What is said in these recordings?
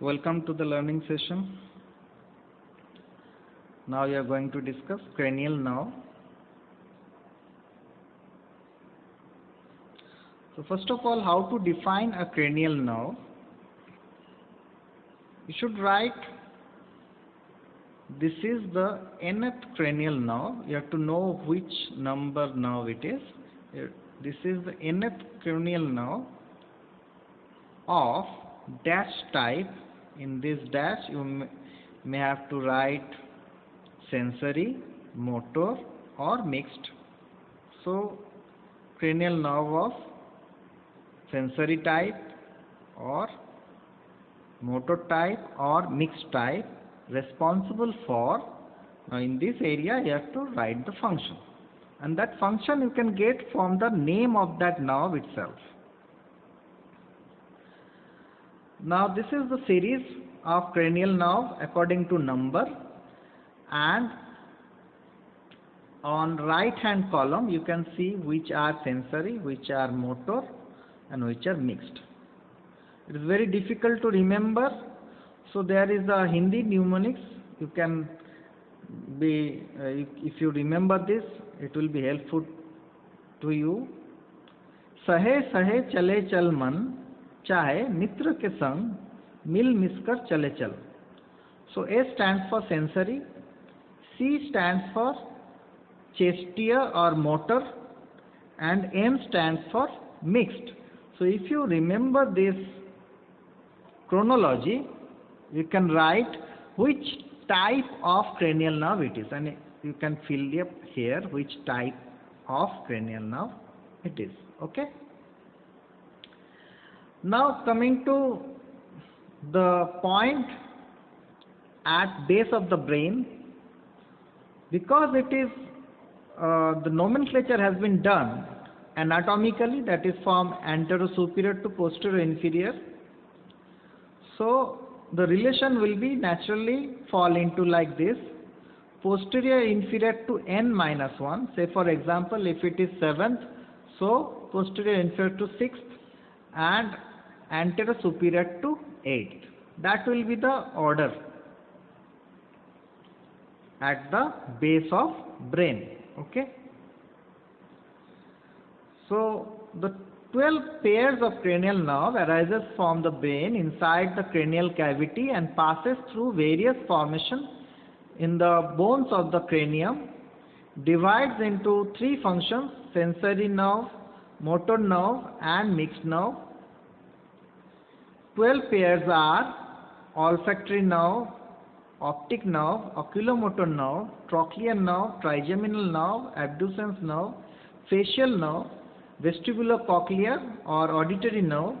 Welcome to the learning session. Now we are going to discuss cranial nerve. So first of all, how to define a cranial nerve? You should write this is the nth cranial nerve. You have to know which number nerve it is. This is the nth cranial nerve of dash type. In this dash, you may, may have to write sensory, motor, or mixed. So, cranial nerve of sensory type or motor type or mixed type responsible for now in this area you have to write the function and that function you can get from the name of that nerve itself. Now this is the series of cranial nerve according to number. And on right hand column you can see which are sensory which are motor and which are mixed. It is very difficult to remember. So there is a hindi mnemonics. You can be uh, if, if you remember this it will be helpful to you सहे सहे चले चल मन चाहे मित्र के संग मिल मिसकर चले चल so S stands for sensory C stands for chestia or motor and M stands for mixed so if you remember this chronology you can write which type of cranial nerve it is and you can fill up here which type of cranial nerve it is okay? Now coming to the point at base of the brain because it is uh, the nomenclature has been done anatomically that is from anterior superior to posterior inferior so the relation will be naturally fall into like this posterior inferior to n minus 1 say for example if it is 7th so posterior inferior to 6th and anterior superior to 8th that will be the order at the base of brain. Okay? So the 12 pairs of cranial nerve arises from the brain inside the cranial cavity and passes through various formations in the bones of the cranium divides into three functions sensory nerve motor nerve and mixed nerve. 12 pairs are olfactory nerve optic nerve oculomotor nerve trochlear nerve trigeminal nerve abducens nerve facial nerve vestibulocochlear or auditory nerve,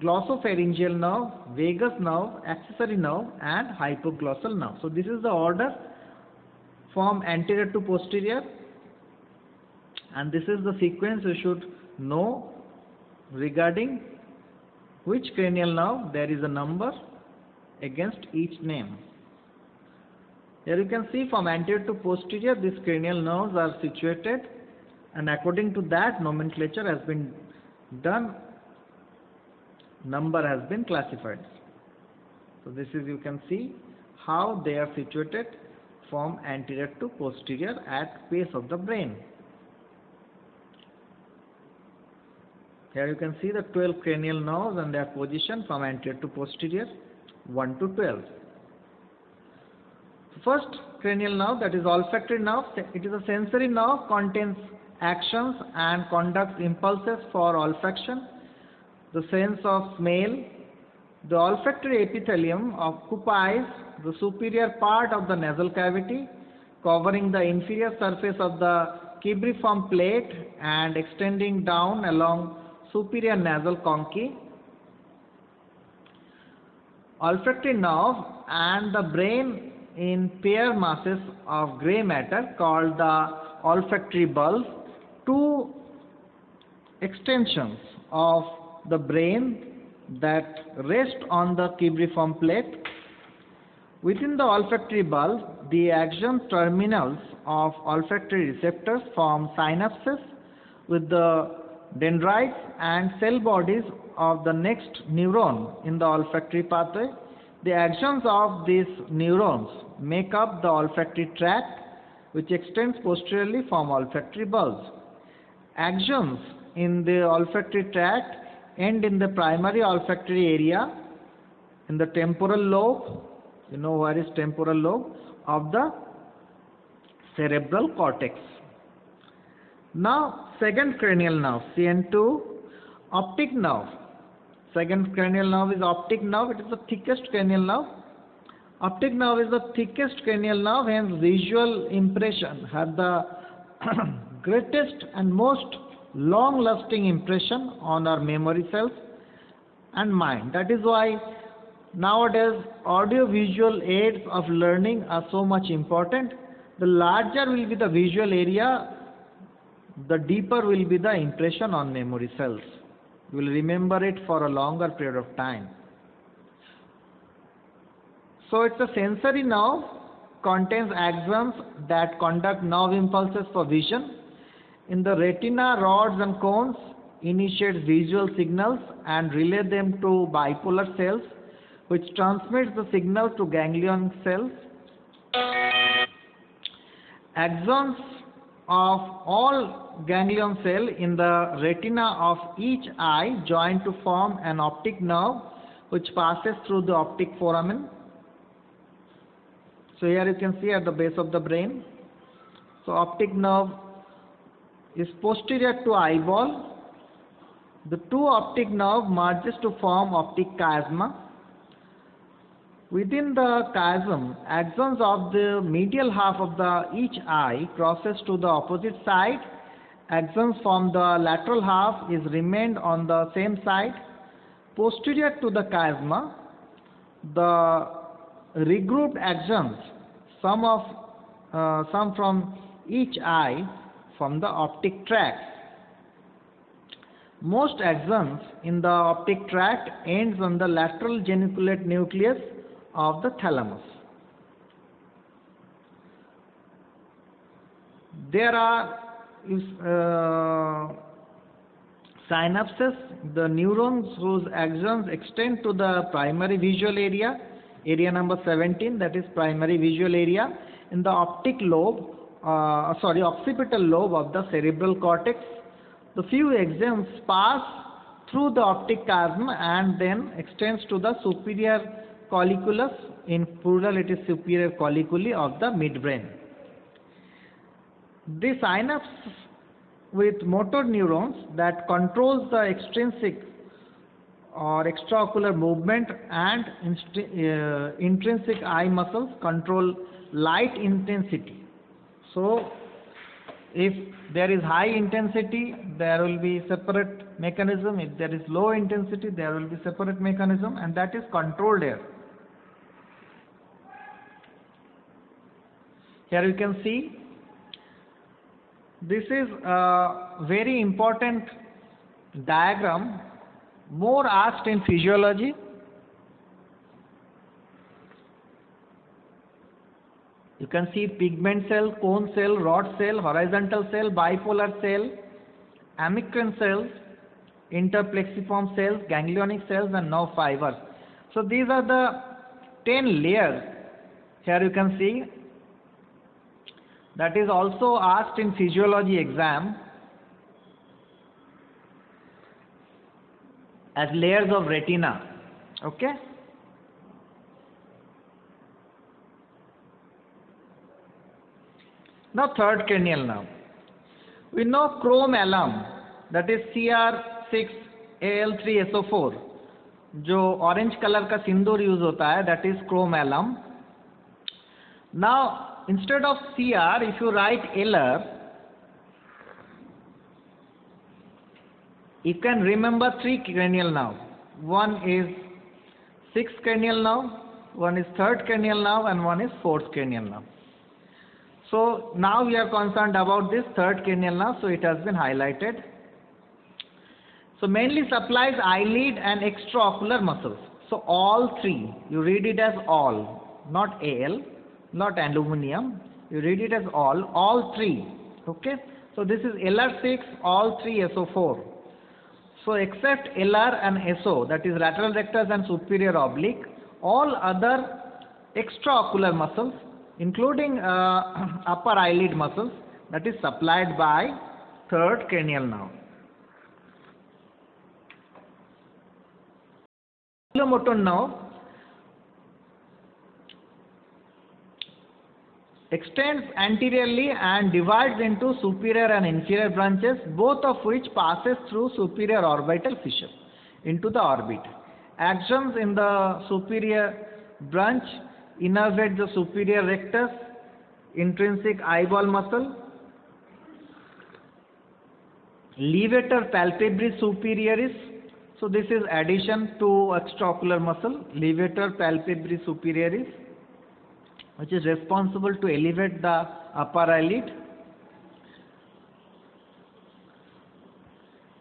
glossopharyngeal nerve, vagus nerve, accessory nerve and hypoglossal nerve. So this is the order from anterior to posterior and this is the sequence you should know regarding which cranial nerve there is a number against each name. Here you can see from anterior to posterior these cranial nerves are situated and according to that nomenclature has been done number has been classified. So this is you can see how they are situated from anterior to posterior at base of the brain. Here you can see the 12 cranial nerves and their position from anterior to posterior 1 to 12 first cranial nerve that is olfactory nerve it is a sensory nerve contains axons and conducts impulses for olfaction the sense of smell the olfactory epithelium occupies the superior part of the nasal cavity covering the inferior surface of the cribriform plate and extending down along superior nasal conchae. Olfactory nerve and the brain in pair masses of gray matter called the olfactory bulb two extensions of the brain that rest on the cribriform plate within the olfactory bulb the axon terminals of olfactory receptors form synapses with the dendrites and cell bodies of the next neuron in the olfactory pathway. The axons of these neurons make up the olfactory tract which extends posteriorly from olfactory bulbs. Axons in the olfactory tract end in the primary olfactory area in the temporal lobe, you know where is temporal lobe, of the cerebral cortex. Now second cranial nerve, CN2, optic nerve. Second cranial nerve is optic nerve, it is the thickest cranial nerve. Optic nerve is the thickest cranial nerve, hence visual impression have the greatest and most long lasting impression on our memory cells and mind. That is why nowadays audio visual aids of learning are so much important. The larger will be the visual area, the deeper will be the impression on memory cells. You will remember it for a longer period of time. So it's a sensory nerve contains axons that conduct nerve impulses for vision. In the retina, rods and cones initiate visual signals and relay them to bipolar cells which transmits the signal to ganglion cells. Axons of all ganglion cell in the retina of each eye join to form an optic nerve which passes through the optic foramen. So here you can see at the base of the brain. So optic nerve is posterior to eyeball. The two optic nerve merges to form optic chiasma Within the chiasm, axons of the medial half of the each eye crosses to the opposite side. Axons from the lateral half is remained on the same side. Posterior to the chiasma, the regrouped axons, some of uh, some from each eye from the optic tract. Most axons in the optic tract ends on the lateral geniculate nucleus of the thalamus. There are uh, synapses, the neurons whose axons extend to the primary visual area, area number 17, that is primary visual area, in the optic lobe, uh, sorry, occipital lobe of the cerebral cortex. The few axons pass through the optic chiasm and then extends to the superior colliculus, in plural it is superior colliculi of the midbrain. The synapse with motor neurons that controls the extrinsic or extraocular movement and uh, intrinsic eye muscles control light intensity. So, if there is high intensity, there will be separate mechanism. If there is low intensity, there will be separate mechanism and that is controlled air. Here you can see this is a very important diagram more asked in physiology you can see pigment cell cone cell rod cell horizontal cell bipolar cell amacrine cells interplexiform cells ganglionic cells and nerve fibers so these are the 10 layers. Here you can see. That is also asked in physiology exam. As layers of retina. Okay Now third cranial nerve. We know chrome alum, that is CR6AL3SO4. जो orange colour का सिंदूर use होता है that is chrome alum now instead of C R if you write LR you can remember three cranial nerve one is six cranial nerve one is third cranial nerve and one is fourth cranial nerve So now we are concerned about this third cranial nerve, so it has been highlighted. So mainly supplies eyelid and extraocular muscles. So all three, you read it as all, not AL not aluminium. You read it as all, all three. Okay. So this is LR6, all three SO4. So except LR and SO, that is lateral rectus and superior oblique, all other extraocular muscles, including uh, upper eyelid muscles, that is supplied by third cranial nerve. Oculomotor nerve extends anteriorly and divides into superior and inferior branches, both of which passes through superior orbital fissure into the orbit. Axons in the superior branch innervate the superior rectus, intrinsic eyeball muscle, levator palpebrae superioris. So this is addition to extraocular muscle, levator palpebrae superioris which is responsible to elevate the upper eyelid.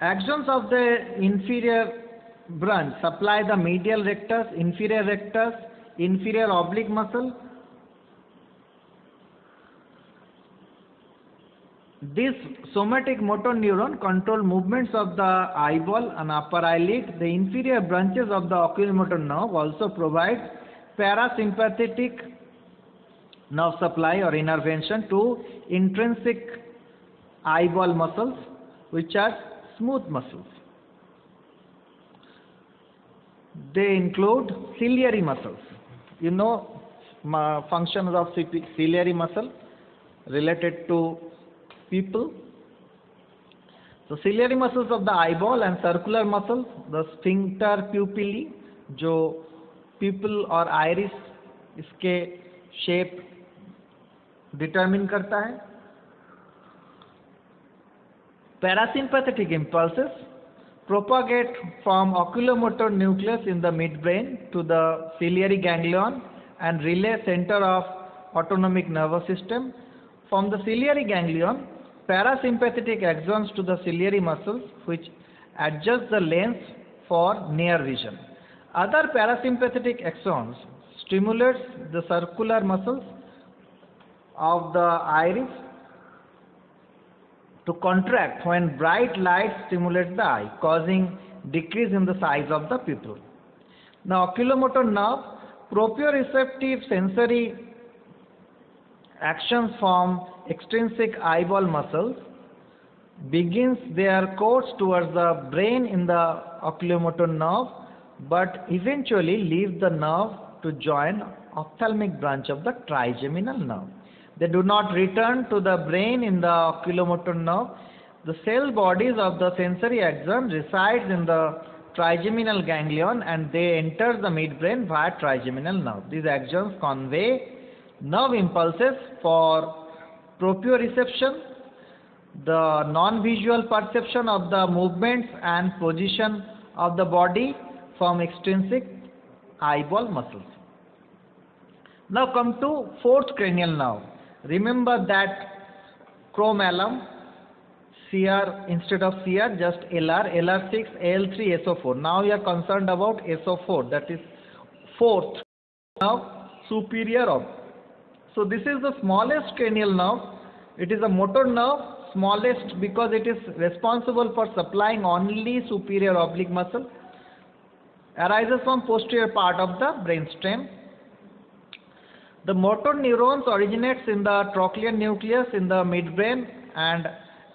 Axons of the inferior branch supply the medial rectus, inferior rectus, inferior oblique muscle. This somatic motor neuron control movements of the eyeball and upper eyelid. The inferior branches of the oculomotor nerve also provide parasympathetic nerve supply or intervention to intrinsic eyeball muscles which are smooth muscles. They include ciliary muscles. You know functions of ciliary muscle related to people. So ciliary muscles of the eyeball and circular muscles, the sphincter pupillae, जो pupil और iris इसके shape determine करता है parasympathetic impulses propagate from oculomotor nucleus in the midbrain to the ciliary ganglion and relay center of autonomic nervous system. From the ciliary ganglion, parasympathetic axons to the ciliary muscles which adjust the lens for near vision. Other parasympathetic axons stimulates the circular muscles of the iris to contract when bright light stimulates the eye, causing decrease in the size of the pupil. Now, oculomotor nerve, proprioceptive sensory axons from extrinsic eyeball muscles begins their course towards the brain in the oculomotor nerve but eventually leaves the nerve to join ophthalmic branch of the trigeminal nerve. They do not return to the brain in the oculomotor nerve. The cell bodies of the sensory axon resides in the trigeminal ganglion and they enter the midbrain via trigeminal nerve. These axons convey nerve impulses for proprioception, the non-visual perception of the movements and position of the body from extrinsic eyeball muscles. Now come to fourth cranial nerve. Remember that chromalum CR instead of CR just LR, LR6, AL3, SO4. Now you are concerned about SO4 that is fourth now superior of. So this is the smallest cranial nerve. It is a motor nerve smallest because it is responsible for supplying only superior oblique muscle arises from posterior part of the brainstem the motor neurons originates in the trochlear nucleus in the midbrain and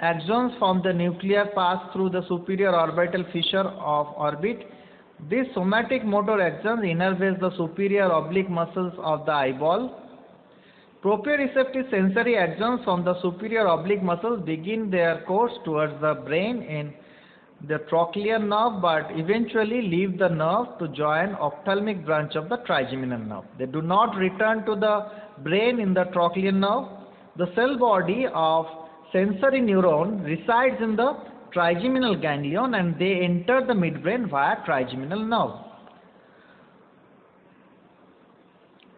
axons from the nucleus pass through the superior orbital fissure of orbit. These somatic motor axons innervate the superior oblique muscles of the eyeball. Proprioceptive sensory axons from the superior oblique muscles begin their course towards the brain in the trochlear nerve but eventually leave the nerve to join ophthalmic branch of the trigeminal nerve. They do not return to the brain in the trochlear nerve. The cell body of sensory neuron resides in the trigeminal ganglion and they enter the midbrain via trigeminal nerve.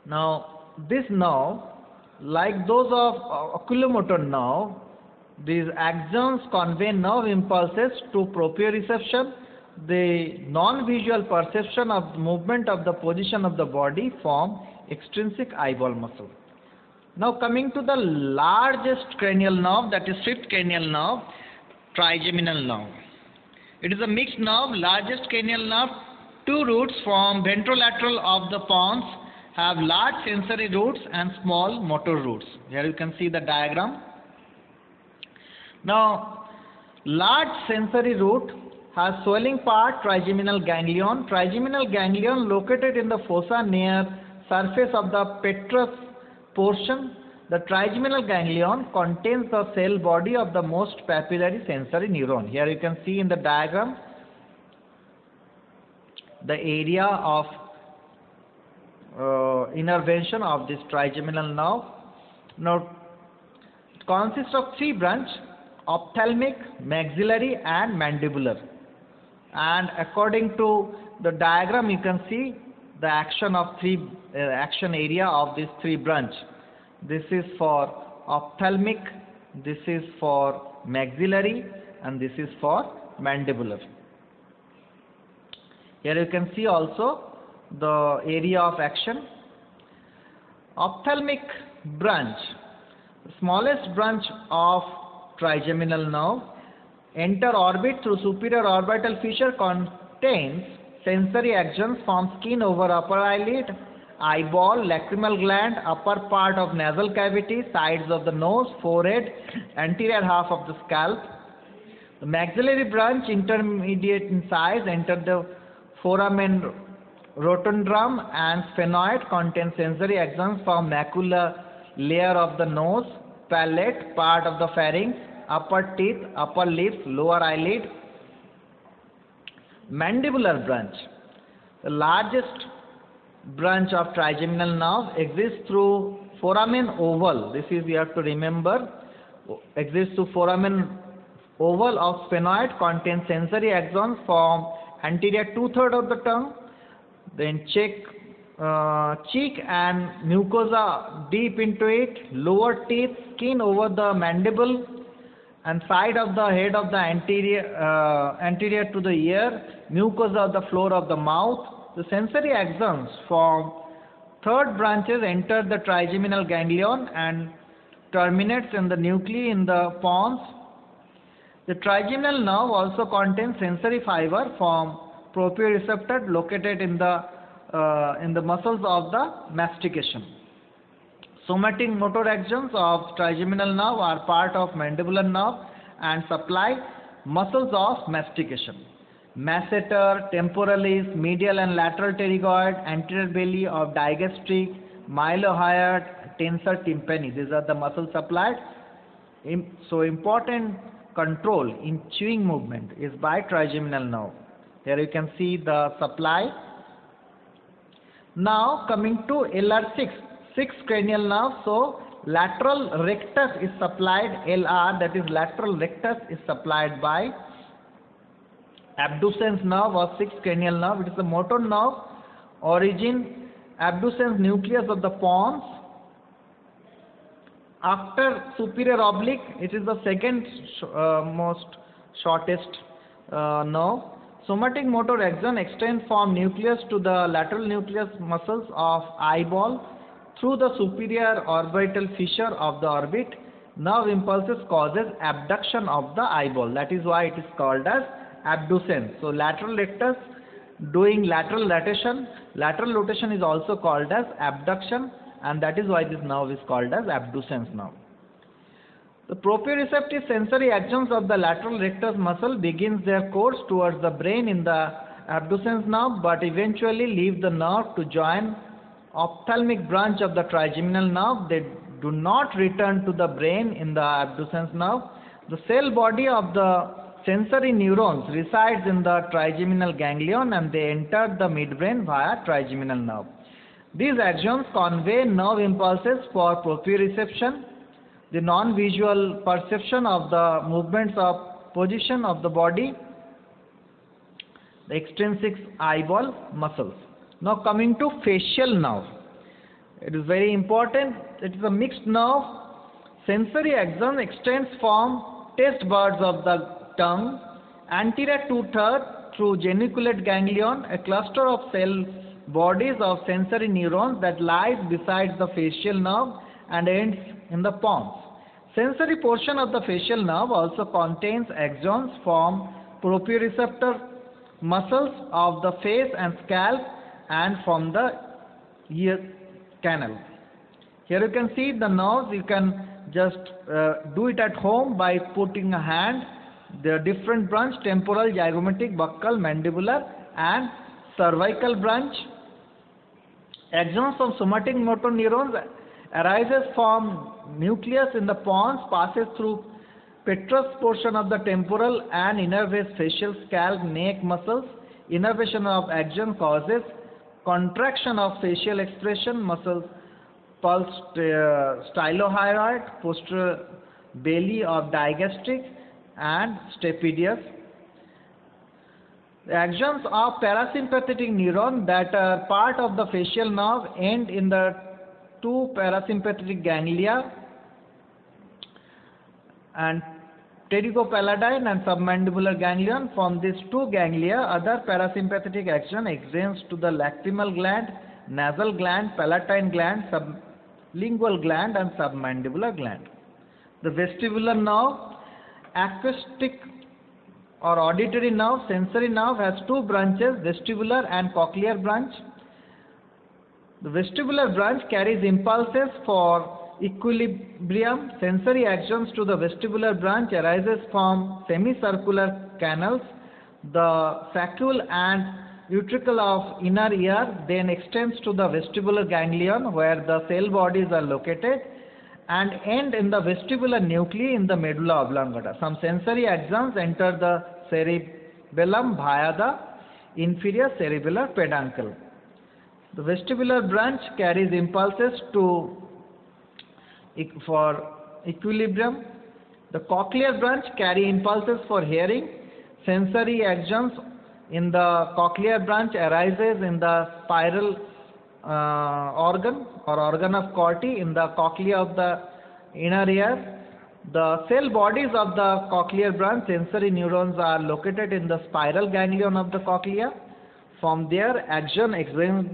Now this nerve like those of oculomotor nerve these axons convey nerve impulses to proprioception, the non-visual perception of movement of the position of the body from extrinsic eyeball muscle. Now coming to the largest cranial nerve that is fifth cranial nerve, trigeminal nerve. It is a mixed nerve, largest cranial nerve, two roots from ventrolateral of the pons have large sensory roots and small motor roots. Here you can see the diagram. Now, large sensory root has swelling part trigeminal ganglion. Trigeminal ganglion located in the fossa near surface of the petrous portion. The trigeminal ganglion contains the cell body of the most papillary sensory neuron. Here you can see in the diagram the area of uh, innervation of this trigeminal nerve. Now, it consists of three branches, ophthalmic, maxillary and mandibular. And according to the diagram, you can see the action of three uh, action area of these three branch. This is for ophthalmic, this is for maxillary and this is for mandibular. Here you can see also the area of action. Ophthalmic branch, smallest branch of trigeminal nerve, enter orbit through superior orbital fissure contains sensory axons from skin over upper eyelid, eyeball, lacrimal gland, upper part of nasal cavity, sides of the nose, forehead, anterior half of the scalp. The maxillary branch, intermediate in size, enter the foramen rotundum and sphenoid contain sensory axons from macular layer of the nose, palate, part of the pharynx, upper teeth, upper lips, lower eyelid. Mandibular branch. The largest branch of trigeminal nerve exists through foramen oval. This is you have to remember. Exists through foramen oval of sphenoid contains sensory axons from anterior two-third of the tongue then cheek, uh, cheek and mucosa deep into it, lower teeth, skin over the mandible and side of the head of the anterior, uh, anterior to the ear, mucosa of the floor of the mouth. The sensory axons from third branches enter the trigeminal ganglion and terminates in the nuclei in the pons. The trigeminal nerve also contains sensory fiber from proprioceptor located in the uh, in the muscles of the mastication. Somatic motor axons of trigeminal nerve are part of mandibular nerve and supply muscles of mastication. Masseter, temporalis, medial and lateral pterygoid, anterior belly of digastric, mylohyoid, tensor tympani. These are the muscles supplied. So important control in chewing movement is by trigeminal nerve. Here you can see the supply. Now coming to LR6, 6 cranial nerve. So lateral rectus is supplied LR that is lateral rectus is supplied by abducens nerve or 6 cranial nerve. It is the motor nerve origin abducens nucleus of the pons. After superior oblique it is the second uh, most shortest uh, nerve Somatic motor axon extends from nucleus to the lateral nucleus muscles of eyeball through the superior orbital fissure of the orbit. Nerve impulses causes abduction of the eyeball. That is why it is called as abducens. So lateral rectus doing lateral rotation. Lateral rotation is also called as abduction and that is why this nerve is called as abducens nerve. The proprioceptive sensory axons of the lateral rectus muscle begins their course towards the brain in the abducens nerve but eventually leave the nerve to join ophthalmic branch of the trigeminal nerve. They do not return to the brain in the abducens nerve. The cell body of the sensory neurons resides in the trigeminal ganglion and they enter the midbrain via trigeminal nerve. These axons convey nerve impulses for proprioception the non-visual perception of the movements of position of the body, the extrinsic eyeball muscles. Now coming to facial nerve. It is very important. It is a mixed nerve. Sensory axon extends from taste buds of the tongue, anterior two-third through geniculate ganglion, a cluster of cell bodies of sensory neurons that lies beside the facial nerve and ends in the pons. Sensory portion of the facial nerve also contains axons from proprioceptor muscles of the face and scalp and from the ear canal. Here you can see the nerves, you can just uh, do it at home by putting a hand, the different branch, temporal, zygomatic, buccal, mandibular and cervical branch. Axons of somatic motor neurons arises from nucleus in the pons, passes through petrous portion of the temporal and innervates facial scalp neck muscles. Innervation of axon causes contraction of facial expression muscles, pulse uh, stylohyoid, posterior belly of digastric and stapedius. The axons of parasympathetic neuron that are part of the facial nerve end in the two parasympathetic ganglia and pterygopalatine and submandibular ganglion. From these two ganglia, other parasympathetic axon extends to the lacrimal gland, nasal gland, palatine gland, sublingual gland and submandibular gland. The vestibular nerve, acoustic or auditory nerve, sensory nerve has two branches, vestibular and cochlear branch. The vestibular branch carries impulses for equilibrium. Sensory axons to the vestibular branch arises from semicircular canals. The saccule and utricle of inner ear then extends to the vestibular ganglion where the cell bodies are located and end in the vestibular nuclei in the medulla oblongata. Some sensory axons enter the cerebellum via the inferior cerebellar peduncle. The vestibular branch carries impulses to for equilibrium. The cochlear branch carry impulses for hearing. Sensory axons in the cochlear branch arises in the spiral uh, organ or organ of Corti in the cochlea of the inner ear. The cell bodies of the cochlear branch sensory neurons are located in the spiral ganglion of the cochlea. From there axon extends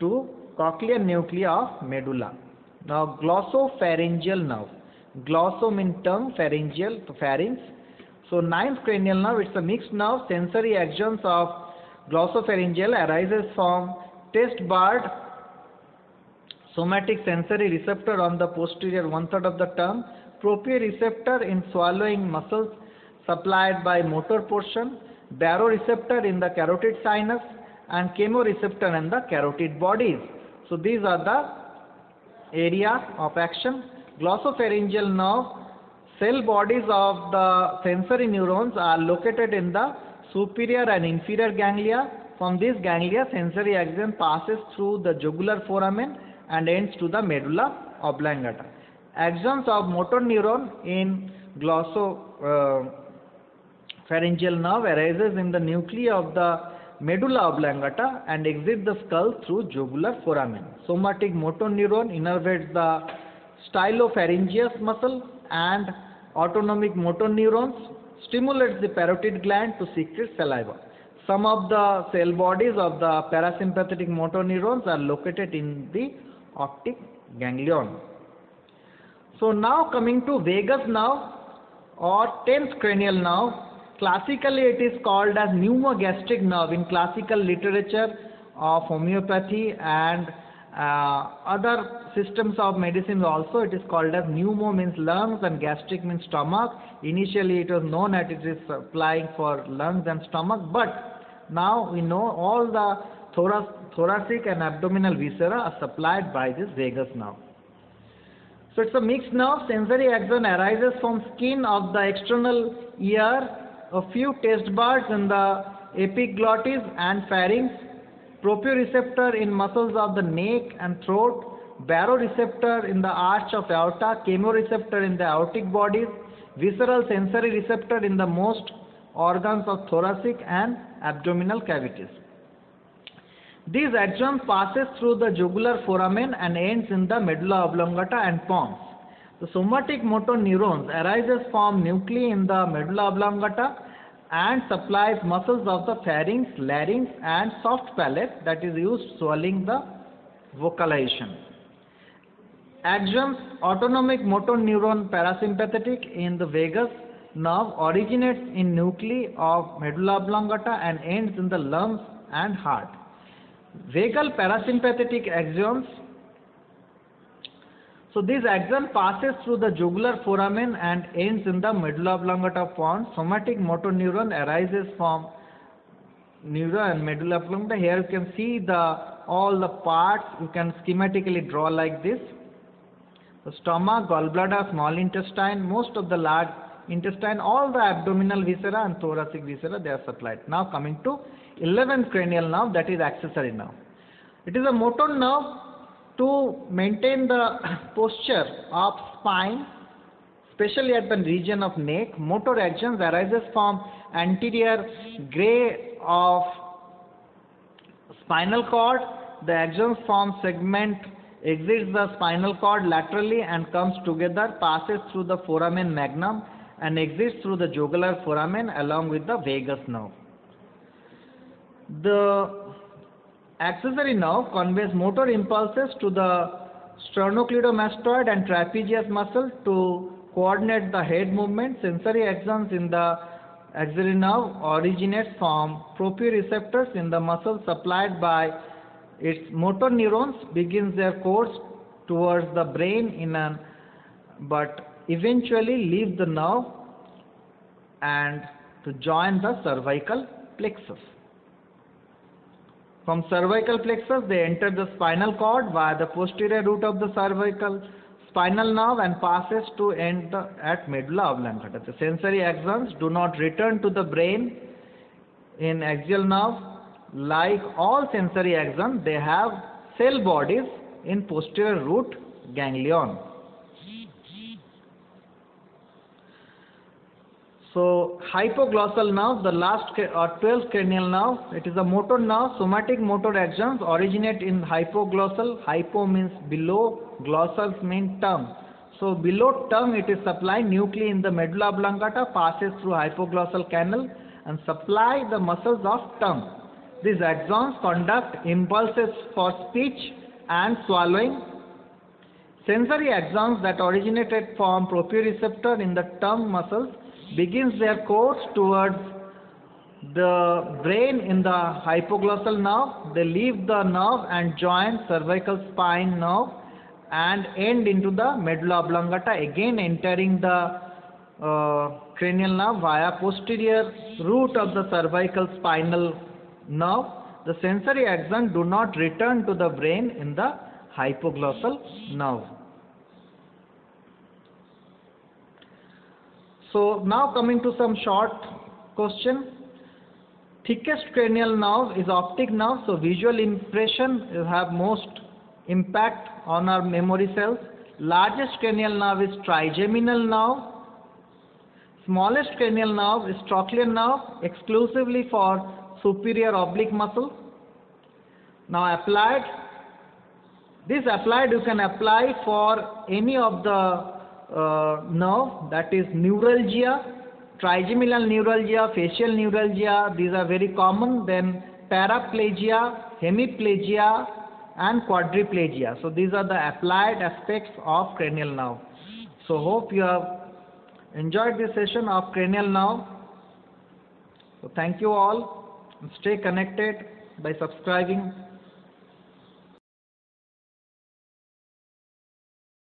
to cochlear nuclei of medulla. Now glossopharyngeal nerve. Glosso means tongue, pharyngeal, pharynx. So ninth cranial nerve, it's a mixed nerve. Sensory axons of glossopharyngeal arises from taste bud somatic sensory receptor on the posterior one third of the tongue, proprioceptor in swallowing muscles supplied by motor portion, baroreceptor in the carotid sinus and chemoreceptor in the carotid bodies. So these are the area of action. Glossopharyngeal nerve cell bodies of the sensory neurons are located in the superior and inferior ganglia. From these ganglia, sensory axon passes through the jugular foramen and ends to the medulla oblongata. Axons of motor neuron in glossopharyngeal uh, nerve arises in the nuclei of the medulla oblongata and exit the skull through jugular foramen. Somatic motor neuron innervates the stylopharyngeus muscle and autonomic motor neurons stimulates the parotid gland to secrete saliva. Some of the cell bodies of the parasympathetic motor neurons are located in the optic ganglion. So now coming to vagus nerve or 10th cranial nerve Classically, it is called as pneumogastric nerve in classical literature of homeopathy and uh, other systems of medicine also. It is called as pneumo means lungs and gastric means stomach. Initially it was known that it is applying for lungs and stomach but now we know all the thorac thoracic and abdominal viscera are supplied by this vagus nerve. So it's a mixed nerve. Sensory axon arises from skin of the external ear a few taste buds in the epiglottis and pharynx, proprioceptor in muscles of the neck and throat, baroreceptor in the arch of aorta, chemoreceptor in the aortic bodies, visceral sensory receptor in the most organs of thoracic and abdominal cavities. These axons passes through the jugular foramen and ends in the medulla oblongata and pons. The somatic motor neurons arises from nuclei in the medulla oblongata and supplies muscles of the pharynx, larynx and soft palate that is used swallowing the vocalization. axons autonomic motor neuron parasympathetic in the vagus nerve originates in nuclei of medulla oblongata and ends in the lungs and heart. Vagal parasympathetic axons. So this axon passes through the jugular foramen and ends in the medulla oblongata pons. Somatic motor neuron arises from neura and medulla oblongata. Here you can see the all the parts you can schematically draw like this. The stomach, gallbladder, small intestine, most of the large intestine, all the abdominal viscera and thoracic viscera they are supplied. Now coming to 11th cranial nerve that is accessory nerve. It is a motor nerve to maintain the posture of spine especially at the region of neck. Motor axons arises from anterior gray of spinal cord. The axons form segment exits the spinal cord laterally and comes together, passes through the foramen magnum and exits through the jugular foramen along with the vagus nerve. The accessory nerve conveys motor impulses to the sternocleidomastoid and trapezius muscle to coordinate the head movement. Sensory axons in the axillary nerve originate from proprioceptors in the muscle supplied by its motor neurons begins their course towards the brain in an but eventually leave the nerve and to join the cervical plexus. From cervical plexus, they enter the spinal cord via the posterior root of the cervical spinal nerve and passes to end the, at medulla oblongata. The sensory axons do not return to the brain in axial nerve. Like all sensory axons, they have cell bodies in posterior root ganglion. So hypoglossal nerve, the last or 12th uh, cranial nerve, it is a motor nerve. Somatic motor axons originate in hypoglossal. Hypo means below, glossal means tongue. So below tongue it is supplying nuclei in the medulla oblongata, passes through hypoglossal canal and supply the muscles of tongue. These axons conduct impulses for speech and swallowing. Sensory axons that originated from proprioceptor in the tongue muscles begins their course towards the brain in the hypoglossal nerve. They leave the nerve and join cervical spine nerve and end into the medulla oblongata again entering the uh, cranial nerve via posterior root of the cervical spinal nerve. The sensory axon do not return to the brain in the hypoglossal nerve. So now coming to some short question. Thickest cranial nerve is optic nerve. So visual impression have most impact on our memory cells. Largest cranial nerve is trigeminal nerve. Smallest cranial nerve is trochlear nerve exclusively for superior oblique muscle. Now applied, this applied you can apply for any of the uh, nerve that is neuralgia, trigeminal neuralgia, facial neuralgia, these are very common. Then paraplegia, hemiplegia and quadriplegia. So these are the applied aspects of cranial nerve. So hope you have enjoyed this session of cranial nerve. So thank you all. Stay connected by subscribing